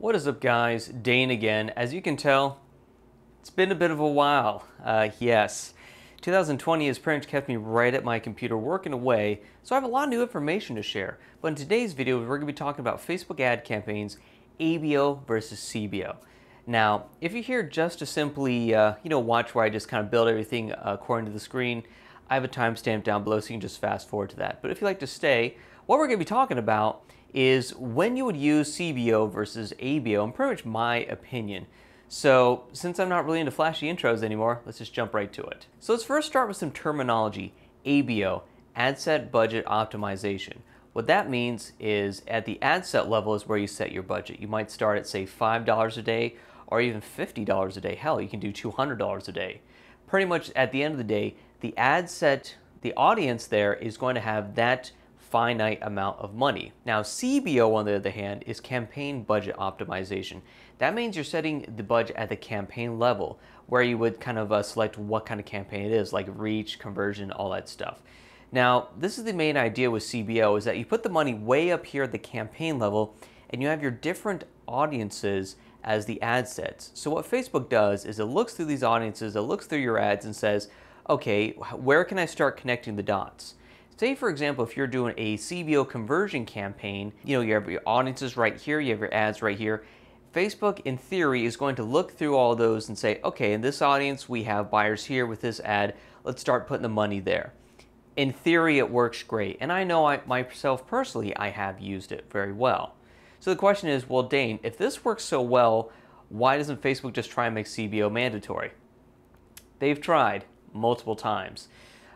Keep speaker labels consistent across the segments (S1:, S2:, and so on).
S1: What is up guys, Dane again. As you can tell, it's been a bit of a while. Uh, yes, 2020 has pretty much kept me right at my computer working away, so I have a lot of new information to share. But in today's video, we're going to be talking about Facebook ad campaigns, ABO versus CBO. Now, if you're here just to simply, uh, you know, watch where I just kind of build everything uh, according to the screen, I have a timestamp down below so you can just fast forward to that. But if you'd like to stay, what we're going to be talking about is when you would use CBO versus ABO, and pretty much my opinion. So since I'm not really into flashy intros anymore, let's just jump right to it. So let's first start with some terminology. ABO, ad set budget optimization. What that means is at the ad set level is where you set your budget. You might start at say $5 a day or even $50 a day. Hell, you can do $200 a day. Pretty much at the end of the day, the ad set, the audience there is going to have that finite amount of money. Now, CBO, on the other hand, is campaign budget optimization. That means you're setting the budget at the campaign level, where you would kind of uh, select what kind of campaign it is, like reach, conversion, all that stuff. Now, this is the main idea with CBO, is that you put the money way up here at the campaign level, and you have your different audiences as the ad sets. So what Facebook does is it looks through these audiences, it looks through your ads and says, okay, where can I start connecting the dots? Say, for example, if you're doing a CBO conversion campaign, you know, you have your audiences right here, you have your ads right here. Facebook, in theory, is going to look through all those and say, okay, in this audience, we have buyers here with this ad. Let's start putting the money there. In theory, it works great. And I know I, myself personally, I have used it very well. So the question is, well, Dane, if this works so well, why doesn't Facebook just try and make CBO mandatory? They've tried multiple times.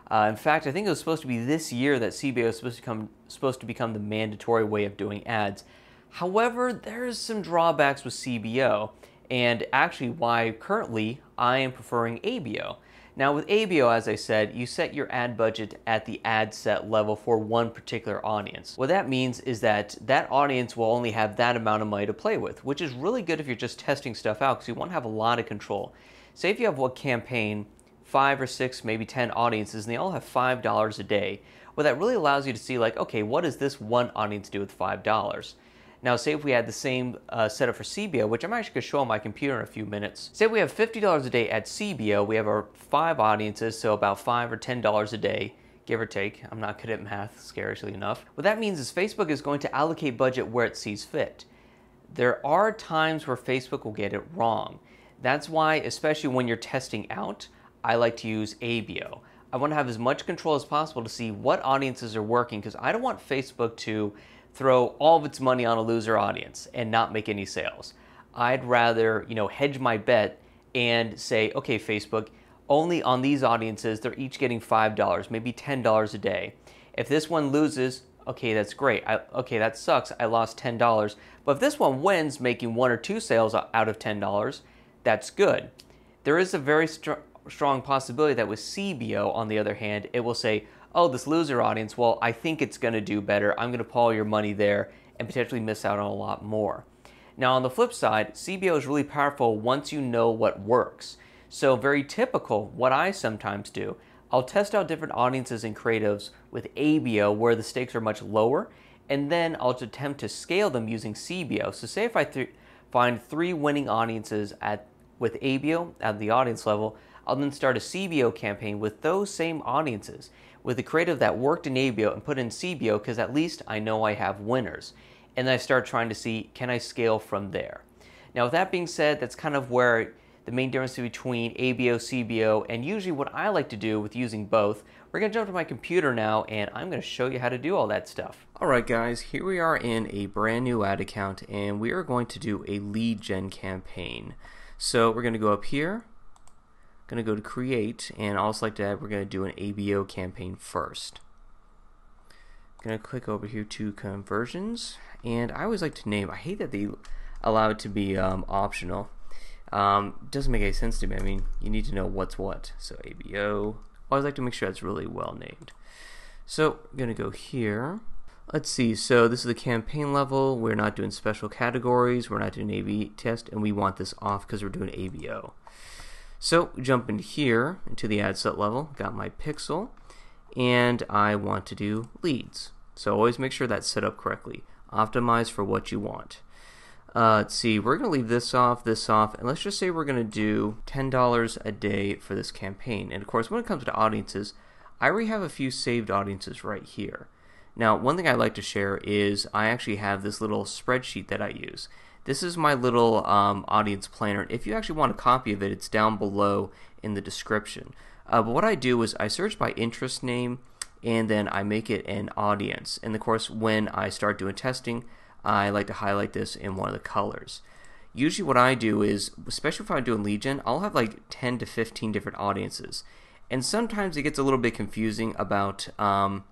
S1: Uh, in fact, I think it was supposed to be this year that CBO is supposed to, come, supposed to become the mandatory way of doing ads. However, there's some drawbacks with CBO, and actually why currently I am preferring ABO. Now with ABO, as I said, you set your ad budget at the ad set level for one particular audience. What that means is that that audience will only have that amount of money to play with, which is really good if you're just testing stuff out because you want to have a lot of control. Say if you have one campaign five or six, maybe 10 audiences, and they all have $5 a day. Well, that really allows you to see like, okay, what does this one audience do with $5? Now, say if we had the same uh, setup for CBO, which I'm actually to show on my computer in a few minutes. Say we have $50 a day at CBO, we have our five audiences, so about five or $10 a day, give or take. I'm not good at math, scarcely enough. What that means is Facebook is going to allocate budget where it sees fit. There are times where Facebook will get it wrong. That's why, especially when you're testing out, I like to use ABO. I want to have as much control as possible to see what audiences are working because I don't want Facebook to throw all of its money on a loser audience and not make any sales. I'd rather, you know, hedge my bet and say, okay, Facebook, only on these audiences, they're each getting $5, maybe $10 a day. If this one loses, okay, that's great. I, okay, that sucks. I lost $10. But if this one wins, making one or two sales out of $10, that's good. There is a very strong strong possibility that with CBO, on the other hand, it will say, oh, this loser audience, well, I think it's going to do better. I'm going to pull your money there and potentially miss out on a lot more. Now, on the flip side, CBO is really powerful once you know what works. So, very typical, what I sometimes do, I'll test out different audiences and creatives with ABO where the stakes are much lower, and then I'll attempt to scale them using CBO. So, say if I th find three winning audiences at with ABO at the audience level, I'll then start a CBO campaign with those same audiences, with the creative that worked in ABO and put in CBO because at least I know I have winners. And then I start trying to see, can I scale from there? Now with that being said, that's kind of where the main difference between ABO, CBO, and usually what I like to do with using both. We're gonna jump to my computer now and I'm gonna show you how to do all that stuff. Alright guys, here we are in a brand new ad account and we are going to do a lead gen campaign. So we're gonna go up here, going to go to create and also like to add we're going to do an ABO campaign first. Going to click over here to conversions and I always like to name I hate that they allow it to be um, optional um, doesn't make any sense to me I mean you need to know what's what so ABO I always like to make sure it's really well named so I'm gonna go here Let's see, so this is the campaign level. We're not doing special categories. We're not doing A-B test, and we want this off because we're doing ABO. So jump in here into the ad set level, got my pixel, and I want to do leads. So always make sure that's set up correctly. Optimize for what you want. Uh, let's see, we're going to leave this off, this off, and let's just say we're going to do $10 a day for this campaign. And of course, when it comes to audiences, I already have a few saved audiences right here. Now, one thing I like to share is I actually have this little spreadsheet that I use. This is my little um, audience planner. If you actually want a copy of it, it's down below in the description. Uh, but what I do is I search by interest name and then I make it an audience. And of course, when I start doing testing, I like to highlight this in one of the colors. Usually, what I do is, especially if I'm doing lead gen, I'll have like 10 to 15 different audiences. And sometimes it gets a little bit confusing about um,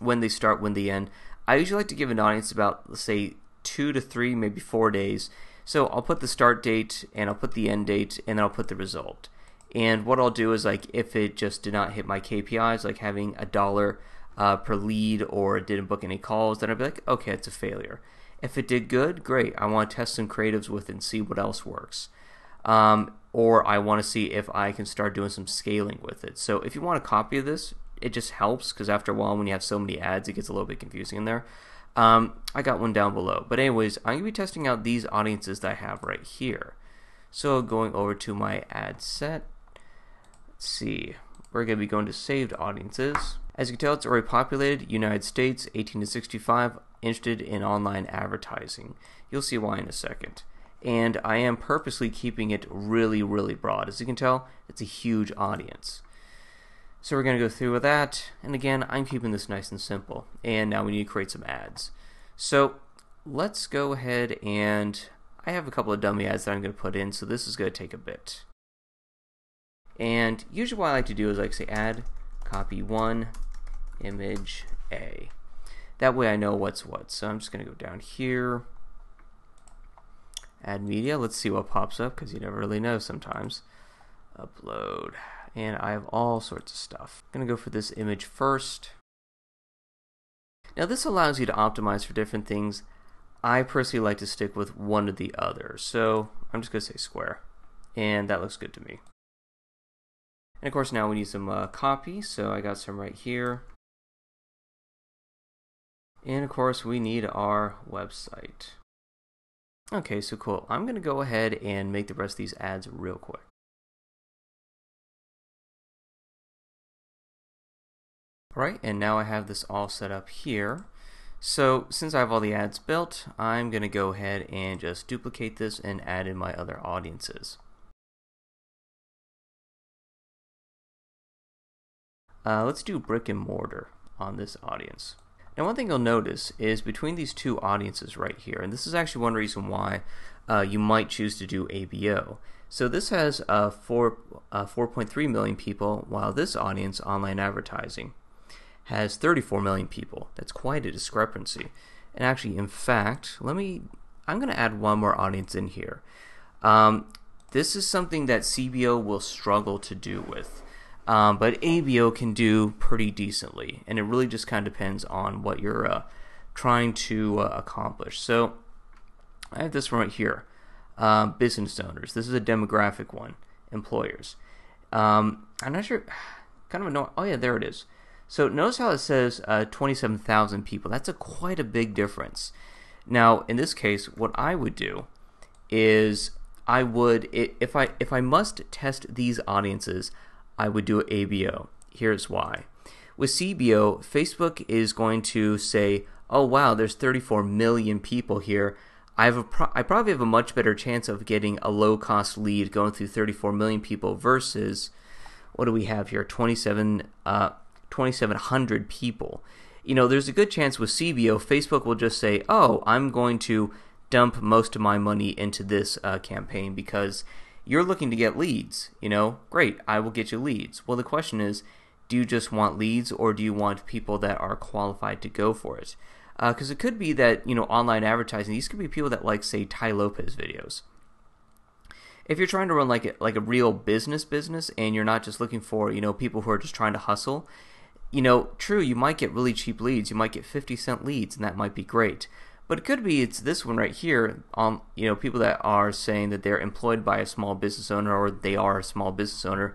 S1: when they start, when they end. I usually like to give an audience about, let's say, two to three, maybe four days. So I'll put the start date and I'll put the end date and then I'll put the result. And what I'll do is like if it just did not hit my KPIs, like having a dollar uh, per lead or didn't book any calls, then I'd be like, okay, it's a failure. If it did good, great. I want to test some creatives with it and see what else works. Um, or I want to see if I can start doing some scaling with it. So if you want a copy of this, it just helps because after a while, when you have so many ads, it gets a little bit confusing in there. Um, I got one down below. But anyways, I'm going to be testing out these audiences that I have right here. So going over to my ad set, let's see, we're going to be going to saved audiences. As you can tell, it's already populated, United States, 18 to 65, interested in online advertising. You'll see why in a second. And I am purposely keeping it really, really broad. As you can tell, it's a huge audience. So we're going to go through with that. And again, I'm keeping this nice and simple. And now we need to create some ads. So let's go ahead and I have a couple of dummy ads that I'm going to put in. So this is going to take a bit. And usually what I like to do is like say ad, copy one, image A. That way I know what's what. So I'm just going to go down here, add media. Let's see what pops up because you never really know sometimes. Upload and I have all sorts of stuff. I'm going to go for this image first. Now this allows you to optimize for different things. I personally like to stick with one or the other, so I'm just going to say square, and that looks good to me. And of course now we need some uh, copy, so I got some right here. And of course we need our website. Okay, so cool. I'm going to go ahead and make the rest of these ads real quick. Alright, and now I have this all set up here. So since I have all the ads built, I'm going to go ahead and just duplicate this and add in my other audiences. Uh, let's do brick and mortar on this audience. Now one thing you'll notice is between these two audiences right here, and this is actually one reason why uh, you might choose to do ABO. So this has uh, 4, uh, 4.3 million people, while this audience, online advertising, has 34 million people. That's quite a discrepancy. And actually, in fact, let me, I'm going to add one more audience in here. Um, this is something that CBO will struggle to do with. Um, but ABO can do pretty decently, and it really just kind of depends on what you're uh, trying to uh, accomplish. So I have this one right here uh, business owners. This is a demographic one, employers. Um, I'm not sure, kind of annoying. Oh, yeah, there it is. So notice how it says uh, 27,000 people. That's a quite a big difference. Now, in this case, what I would do is I would if I if I must test these audiences, I would do ABO. Here's why. With CBO, Facebook is going to say, "Oh wow, there's 34 million people here. I have a pro- I probably have a much better chance of getting a low cost lead going through 34 million people versus what do we have here? 27 uh, 2,700 people. You know, there's a good chance with CBO, Facebook will just say, oh, I'm going to dump most of my money into this uh, campaign because you're looking to get leads. You know, great, I will get you leads. Well, the question is, do you just want leads or do you want people that are qualified to go for it? Because uh, it could be that, you know, online advertising, these could be people that like, say, Tai Lopez videos if you're trying to run like a, like a real business business and you're not just looking for you know people who are just trying to hustle you know, true, you might get really cheap leads. You might get 50 cent leads, and that might be great. But it could be it's this one right here. Um, you know, people that are saying that they're employed by a small business owner or they are a small business owner.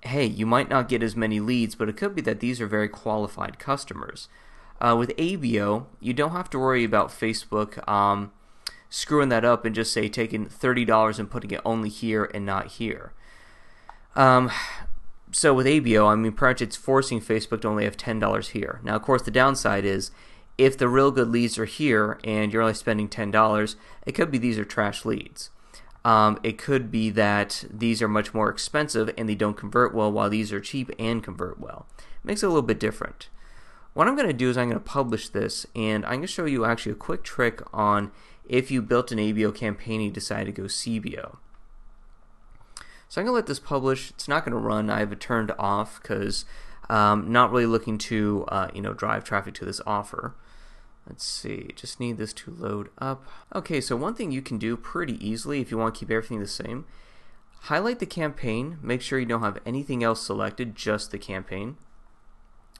S1: Hey, you might not get as many leads, but it could be that these are very qualified customers. Uh, with ABO, you don't have to worry about Facebook um, screwing that up and just say taking $30 and putting it only here and not here. Um, so with ABO, I mean, pretty much it's forcing Facebook to only have $10 here. Now, of course, the downside is if the real good leads are here and you're only spending $10, it could be these are trash leads. Um, it could be that these are much more expensive and they don't convert well, while these are cheap and convert well. It makes it a little bit different. What I'm going to do is I'm going to publish this and I'm going to show you actually a quick trick on if you built an ABO campaign and you decide to go CBO. So I'm going to let this publish. It's not going to run. I have it turned off because um, not really looking to uh, you know drive traffic to this offer. Let's see, just need this to load up. Okay, so one thing you can do pretty easily if you want to keep everything the same, highlight the campaign, make sure you don't have anything else selected, just the campaign.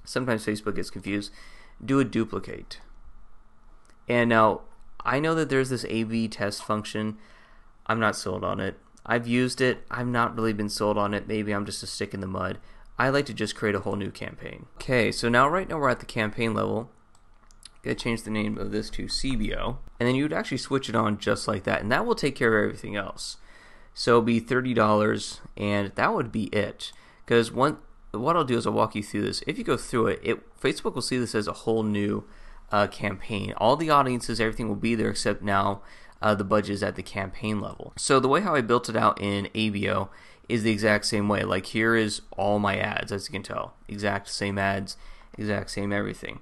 S1: Sometimes Facebook gets confused. Do a duplicate. And now, I know that there's this A-B test function. I'm not sold on it. I've used it. I've not really been sold on it. Maybe I'm just a stick in the mud. I like to just create a whole new campaign. Okay, so now right now we're at the campaign level. Gonna change the name of this to CBO, and then you would actually switch it on just like that, and that will take care of everything else. So it'll be thirty dollars, and that would be it. Because one, what I'll do is I'll walk you through this. If you go through it, it Facebook will see this as a whole new uh, campaign. All the audiences, everything will be there, except now uh, the budget is at the campaign level. So the way how I built it out in ABO is the exact same way. Like here is all my ads, as you can tell, exact same ads, exact same everything.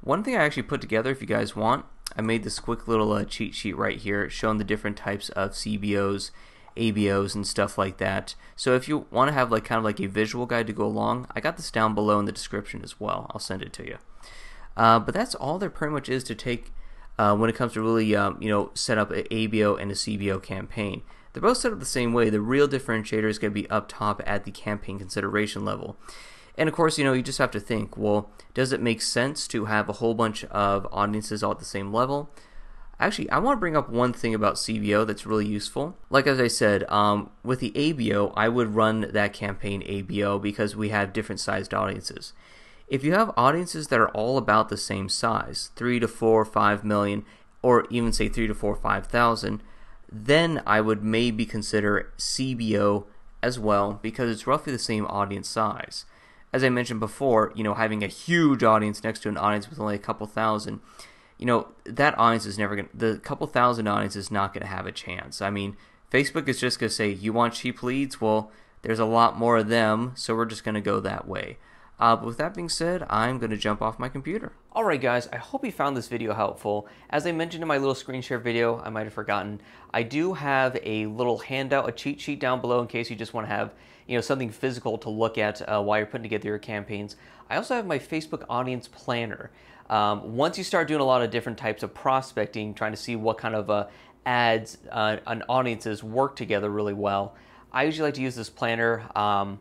S1: One thing I actually put together, if you guys want, I made this quick little uh, cheat sheet right here showing the different types of CBOs, ABOs, and stuff like that. So if you want to have like kind of like a visual guide to go along, I got this down below in the description as well. I'll send it to you. Uh, but that's all there pretty much is to take uh, when it comes to really um, you know set up an ABO and a CBO campaign. They're both set up the same way. The real differentiator is going to be up top at the campaign consideration level. And of course, you know, you just have to think, well, does it make sense to have a whole bunch of audiences all at the same level? Actually, I want to bring up one thing about CBO that's really useful. Like as I said, um, with the ABO, I would run that campaign ABO because we have different sized audiences. If you have audiences that are all about the same size, three to four, five million, or even say three to four, five thousand, then I would maybe consider CBO as well because it's roughly the same audience size as I mentioned before, you know, having a huge audience next to an audience with only a couple thousand, you know, that audience is never going to, the couple thousand audience is not going to have a chance. I mean, Facebook is just going to say, you want cheap leads? Well, there's a lot more of them, so we're just going to go that way. Uh, but with that being said, I'm going to jump off my computer. Alright guys, I hope you found this video helpful. As I mentioned in my little screen share video, I might have forgotten, I do have a little handout, a cheat sheet down below in case you just want to have you know something physical to look at uh, while you're putting together your campaigns. I also have my Facebook Audience Planner. Um, once you start doing a lot of different types of prospecting, trying to see what kind of uh, ads uh, and audiences work together really well, I usually like to use this planner. Um,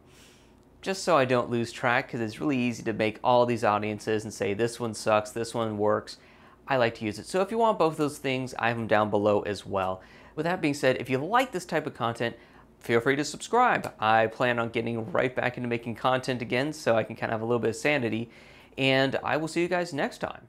S1: just so I don't lose track because it's really easy to make all these audiences and say this one sucks, this one works. I like to use it. So if you want both those things, I have them down below as well. With that being said, if you like this type of content, feel free to subscribe. I plan on getting right back into making content again so I can kind of have a little bit of sanity. And I will see you guys next time.